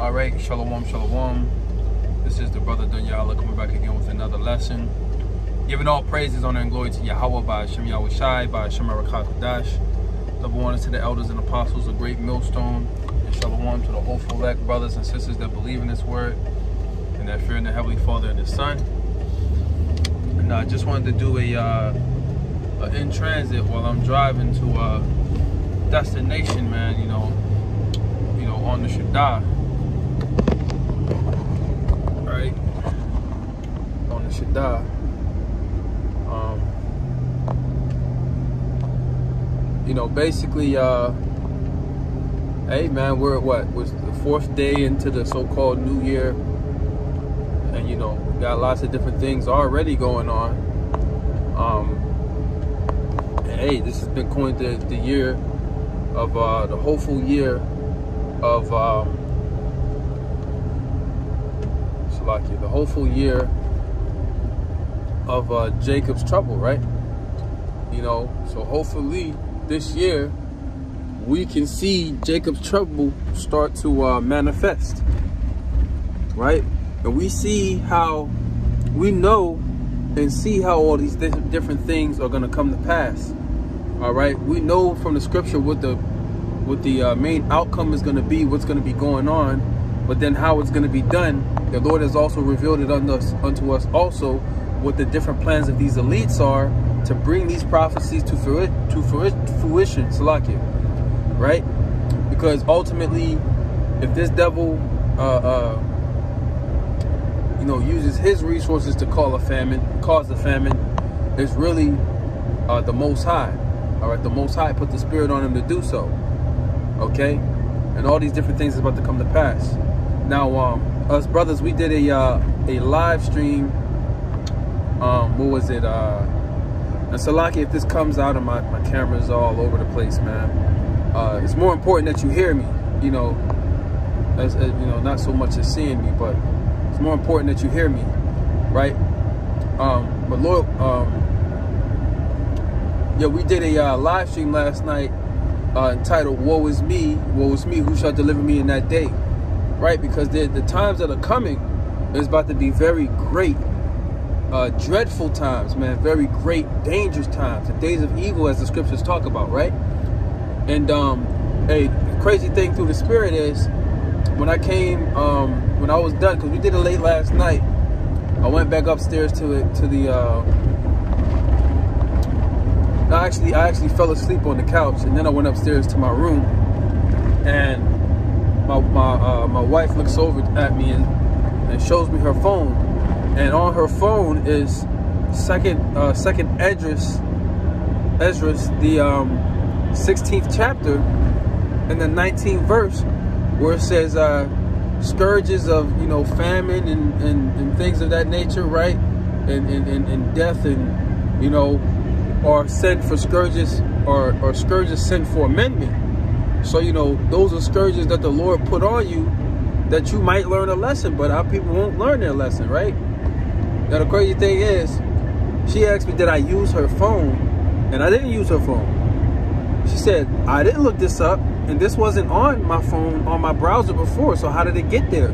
All right, shalom, shalom. This is the brother Dunyala coming back again with another lesson. Giving all praises, honor, and glory to Yahweh by Hashem Yahweh Shai, by Hashem Dash. Double honor to the elders and apostles, a great millstone. And shalom to the hopeful elect brothers and sisters that believe in this word and that fear in the Heavenly Father and His Son. And I just wanted to do a, uh, a in transit while I'm driving to a destination, man. You know, you know, on the Shaddai. Right? The Shaddai. Um, you know, basically, uh, hey man, we're at what was the fourth day into the so-called New Year, and you know, got lots of different things already going on. Um, hey, this has been coined the, the year of uh, the hopeful year of um, Salakia, the hopeful year of uh, Jacob's trouble, right? You know, so hopefully this year we can see Jacob's trouble start to uh, manifest, right? And we see how we know and see how all these different things are going to come to pass. All right, we know from the scripture what the what the uh, main outcome is going to be, what's going to be going on, but then how it's going to be done. The Lord has also revealed it unto us, unto us also what the different plans of these elites are to bring these prophecies to fruition, to fruition, Salakia, right? Because ultimately, if this devil, uh, uh, you know, uses his resources to call a famine, cause a famine, it's really uh, the Most High. All right, the Most High put the Spirit on him to do so. Okay, and all these different things is about to come to pass. Now, um, us brothers, we did a uh, a live stream. Um, what was it? Uh, and Salaki, if this comes out and my, my camera's all over the place, man, uh, it's more important that you hear me. You know, as, as you know, not so much as seeing me, but it's more important that you hear me, right? Um, but Lord, um, yeah, we did a uh, live stream last night uh, entitled "Woe is Me, Woe is Me, Who shall deliver me in that day?" Right, because the, the times that are coming is about to be very great, uh, dreadful times, man. Very great, dangerous times. The days of evil, as the scriptures talk about, right? And um, a crazy thing through the spirit is when I came, um, when I was done, because we did it late last night. I went back upstairs to it to the uh, I actually I actually fell asleep on the couch and then I went upstairs to my room and my my uh, my wife looks over at me and, and shows me her phone and on her phone is second uh, second Esdras Esdras the um, 16th chapter and the 19th verse where it says uh, scourges of you know famine and, and, and things of that nature right and, and, and death and you know or sent for scourges or, or scourges sent for amendment. So, you know, those are scourges that the Lord put on you that you might learn a lesson, but our people won't learn their lesson, right? Now, the crazy thing is, she asked me, did I use her phone? And I didn't use her phone. She said, I didn't look this up, and this wasn't on my phone, on my browser before, so how did it get there,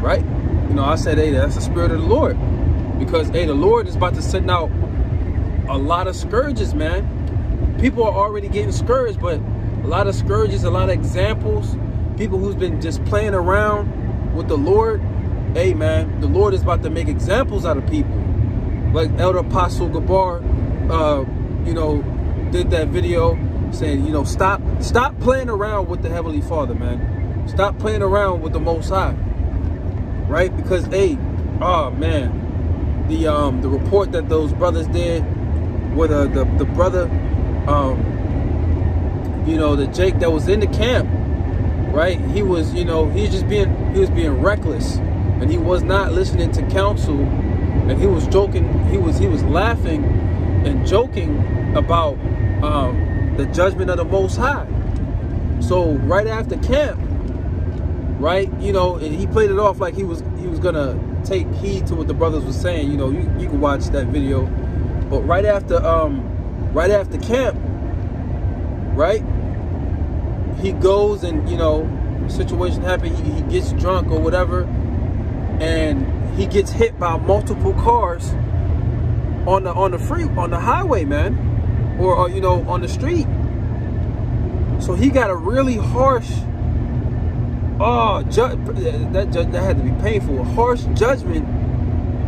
right? You know, I said, hey, that's the spirit of the Lord. Because, hey, the Lord is about to send out a lot of scourges, man. People are already getting scourged, but a lot of scourges, a lot of examples. People who's been just playing around with the Lord. Hey, man, the Lord is about to make examples out of people. Like Elder Apostle Gabar, uh, you know, did that video saying, you know, stop, stop playing around with the Heavenly Father, man. Stop playing around with the Most High, right? Because, hey, oh man, the um the report that those brothers did with uh, the the brother, um, you know, the Jake that was in the camp, right? He was, you know, he was just being he was being reckless, and he was not listening to counsel, and he was joking. He was he was laughing and joking about um, the judgment of the Most High. So right after camp, right, you know, and he played it off like he was he was gonna take heed to what the brothers were saying. You know, you, you can watch that video but right after um right after camp, right? He goes and you know situation happen. He, he gets drunk or whatever, and he gets hit by multiple cars on the on the free on the highway, man, or, or you know on the street. So he got a really harsh, oh, ju- that that had to be painful, a harsh judgment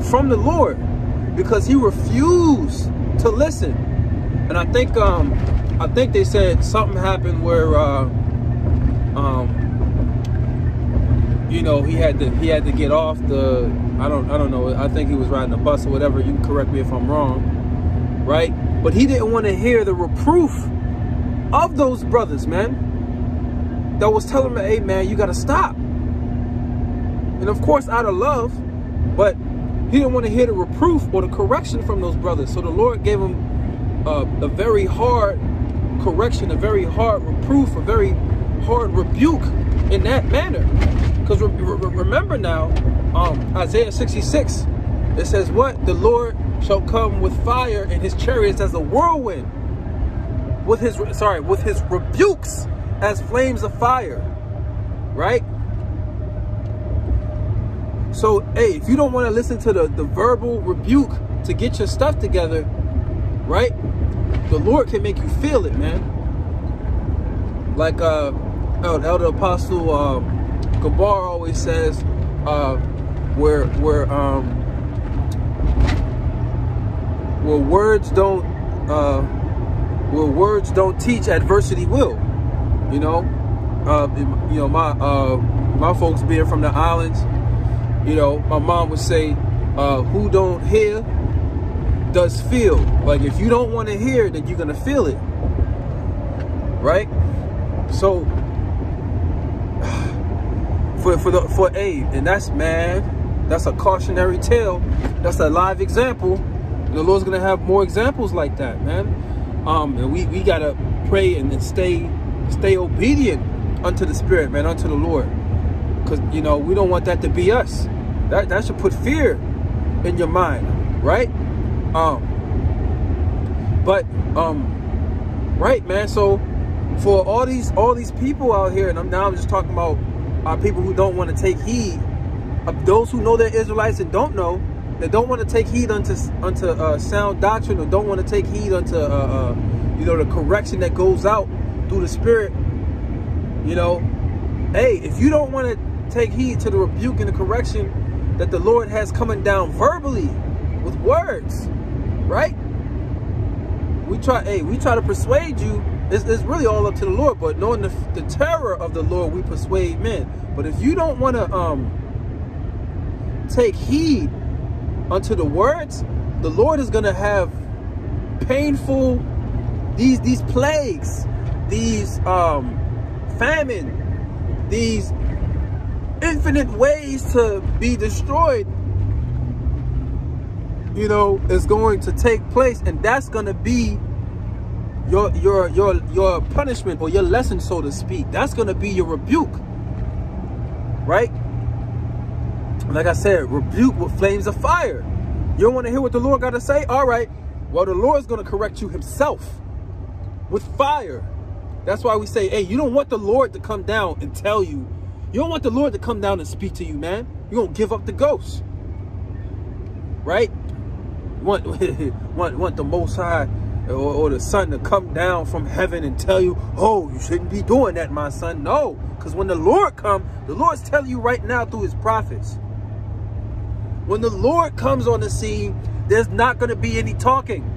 from the Lord because he refused to listen. And I think um I think they said something happened where uh um you know he had to he had to get off the I don't I don't know I think he was riding a bus or whatever you can correct me if I'm wrong right? But he didn't want to hear the reproof of those brothers man that was telling him hey man you got to stop. And of course out of love but he didn't want to hear the reproof or the correction from those brothers. So the Lord gave him uh, a very hard correction a very hard reproof a very hard rebuke in that manner because re re remember now, um, Isaiah 66, it says what? The Lord shall come with fire and his chariots as a whirlwind. With his, sorry, with his rebukes as flames of fire. Right? So, hey, if you don't want to listen to the, the verbal rebuke to get your stuff together, right? The Lord can make you feel it, man. Like uh, Elder Apostle um, Gabar always says, uh, where where um, where words don't uh, where words don't teach, adversity will. You know, uh, you know my uh, my folks being from the islands. You know, my mom would say, uh, "Who don't hear does feel." Like if you don't want to hear, then you're gonna feel it, right? So for for the for a and that's man that's a cautionary tale. That's a live example. The lord's gonna have more examples like that man. Um and we we gotta pray and, and stay stay obedient unto the spirit man unto the lord. Because you know we don't want that to be us. That that should put fear in your mind right? Um but um right man so for all these all these people out here and i'm now i'm just talking about are people who don't want to take heed of those who know they're Israelites and don't know, that don't want to take heed unto unto uh, sound doctrine or don't want to take heed unto uh, uh, you know the correction that goes out through the Spirit. You know, hey, if you don't want to take heed to the rebuke and the correction that the Lord has coming down verbally with words, right? We try, hey, we try to persuade you it's, it's really all up to the Lord. But knowing the, the terror of the Lord, we persuade men. But if you don't want to um, take heed unto the words, the Lord is going to have painful, these, these plagues, these um, famine, these infinite ways to be destroyed you know is going to take place and that's going to be your your your your punishment or your lesson, so to speak. That's gonna be your rebuke. Right? Like I said, rebuke with flames of fire. You don't want to hear what the Lord got to say? All right. Well, the Lord's going to correct you himself with fire. That's why we say, hey, you don't want the Lord to come down and tell you. You don't want the Lord to come down and speak to you, man. You don't give up the ghost. Right? Want, want, want the Most High or, or the son to come down from heaven and tell you, oh, you shouldn't be doing that, my son. No, because when the Lord come, the Lord's telling you right now through his prophets. When the Lord comes on the scene, there's not going to be any talking.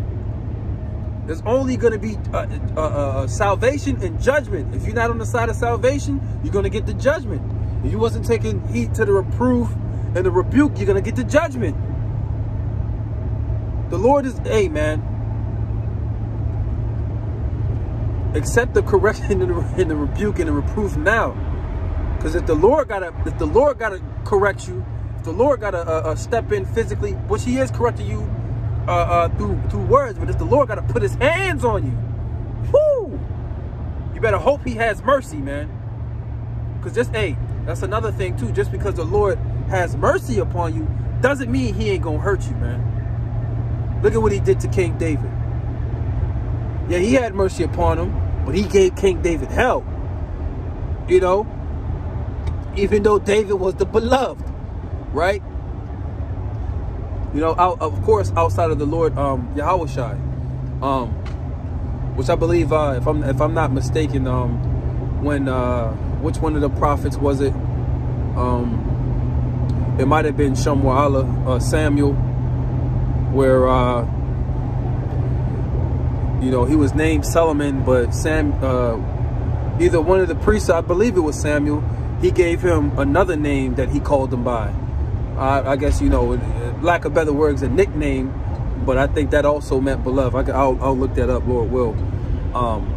There's only going to be uh, uh, uh, salvation and judgment. If you're not on the side of salvation, you're going to get the judgment. If you wasn't taking heed to the reproof and the rebuke, you're going to get the judgment. The Lord is, hey, man, accept the correction and the, and the rebuke and the reproof now. Because if the Lord gotta, if the Lord gotta correct you, if the Lord gotta uh, uh, step in physically, which He is correcting you uh, uh, through through words, but if the Lord gotta put His hands on you, whoo, you better hope He has mercy, man. Because just hey, that's another thing too. Just because the Lord has mercy upon you, doesn't mean He ain't gonna hurt you, man. Look at what He did to King David. Yeah, He had mercy upon him but he gave King David hell. You know? even though David was the beloved, right? You know, out, of course, outside of the Lord um, Yahweh Shai, um, which I believe, uh, if I'm if I'm not mistaken, um, when uh, which one of the prophets was it? Um, it might have been Shamuel, uh, Samuel, where uh, you know he was named Solomon, but Sam, uh, either one of the priests, I believe it was Samuel, he gave him another name that he called him by. I guess you know, lack of better words, a nickname, but I think that also meant beloved. I, will I'll look that up, Lord will. Um,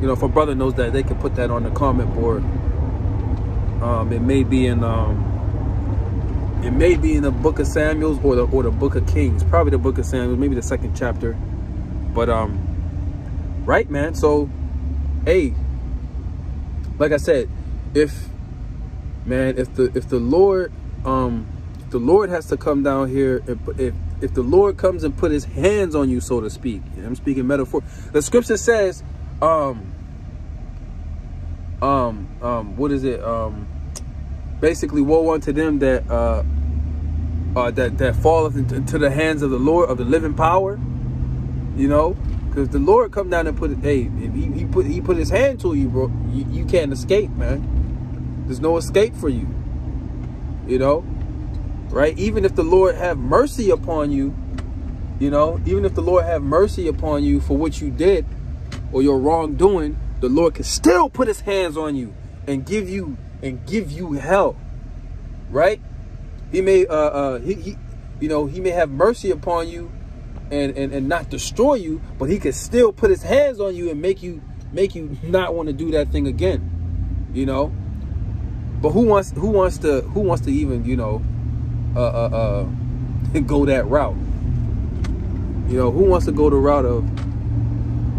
you know, if a brother knows that, they can put that on the comment board. Um, it may be in um, it may be in the book of Samuel's or the or the book of Kings, probably the book of Samuel, maybe the second chapter. But um, right, man. So, hey, like I said, if man, if the if the Lord um the Lord has to come down here and if if the Lord comes and put his hands on you, so to speak, I'm speaking metaphor. The scripture says, um, um, um, what is it? Um, basically, woe unto them that uh, uh that that falleth into the hands of the Lord of the living power. You know, because the Lord come down and put it. Hey, if he, he put he put his hand to you, bro, you, you can't escape, man. There's no escape for you. You know, right? Even if the Lord have mercy upon you, you know, even if the Lord have mercy upon you for what you did or your wrongdoing, the Lord can still put his hands on you and give you and give you hell. Right? He may uh uh he, he you know, he may have mercy upon you and, and and not destroy you, but he can still put his hands on you and make you make you not want to do that thing again. You know? But who wants who wants to who wants to even, you know, uh, uh, uh, go that route. You know, who wants to go the route of,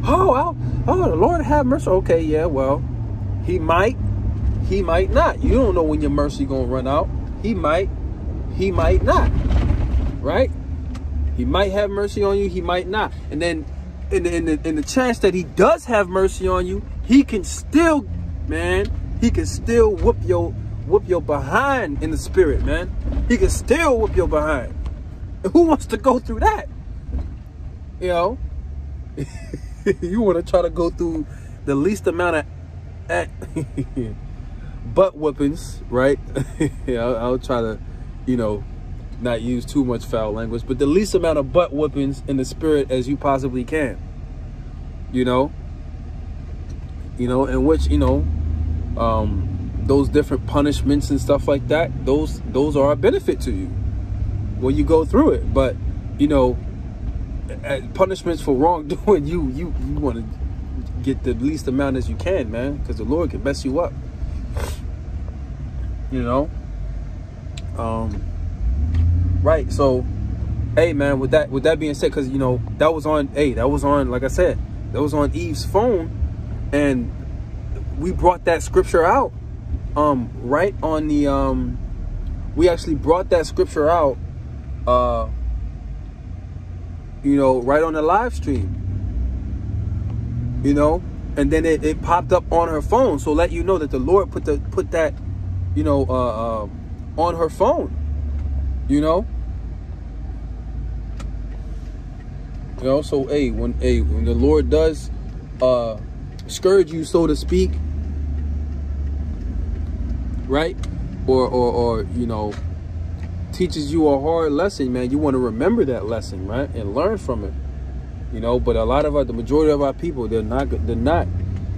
oh, I'll, oh, the Lord have mercy. Okay, yeah, well, he might, he might not. You don't know when your mercy gonna run out. He might, he might not, right? He might have mercy on you. He might not. And then, in the, in the in the chance that he does have mercy on you, he can still, man, he can still whoop your whoop your behind in the spirit, man. He can still whoop your behind. who wants to go through that? You know, you want to try to go through the least amount of butt whoopings, right? yeah, I'll, I'll try to, you know, not use too much foul language, but the least amount of butt whoopings in the spirit as you possibly can. You know, you know, in which you know, um, those different punishments and stuff like that, those those are a benefit to you when you go through it. But you know, punishments for wrongdoing, you you you want to get the least amount as you can, man, because the Lord can mess you up. You know, um, right? So, hey, man, with that with that being said, because you know that was on, hey, that was on, like I said, that was on Eve's phone, and we brought that scripture out um right on the um we actually brought that scripture out uh you know right on the live stream you know and then it, it popped up on her phone so let you know that the lord put the put that you know uh, uh on her phone you know you know so hey when hey when the lord does uh scourge you so to speak right? Or, or, or, you know, teaches you a hard lesson, man, you want to remember that lesson, right? And learn from it, you know. But a lot of our, the majority of our people, they're not, they're not.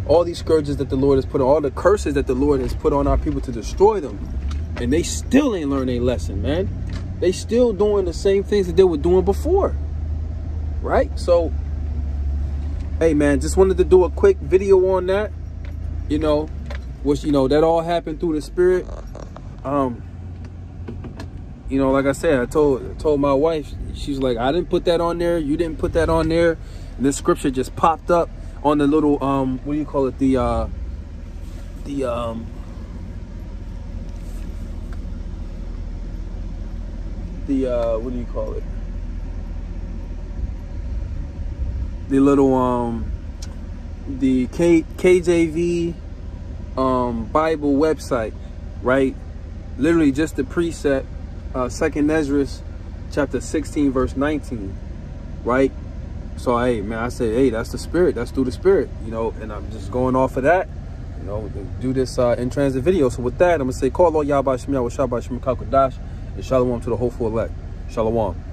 All these scourges that the Lord has put on, all the curses that the Lord has put on our people to destroy them, and they still ain't learned a lesson, man. They still doing the same things that they were doing before, right? So, hey, man, just wanted to do a quick video on that, you know, which you know that all happened through the spirit. Um you know like i said i told I told my wife she's like i didn't put that on there. You didn't put that on there. And this scripture just popped up on the little um what do you call it? The uh the um the uh what do you call it the little um the K KJV um, Bible website. right? Literally just the precept, uh, Second Esdras, chapter 16, verse 19, right? So, hey, man, I say, hey, that's the spirit. That's through the spirit, you know, and I'm just going off of that, you know, do this uh, in transit video. So with that, I'm to say, call Allah Yahba Shemiah wa Shabbat Shemikakadash and Shalom to the whole hopeful elect. Shalom.